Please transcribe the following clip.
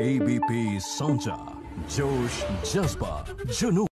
ABP Sanja Josh Jasper Junu.